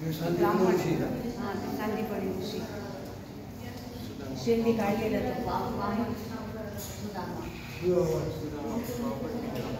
ब्राह्मण ऋषी का? हाँ ते सांदीपडी ऋषी शेंडी काढलेलं सुदामा। हाँ।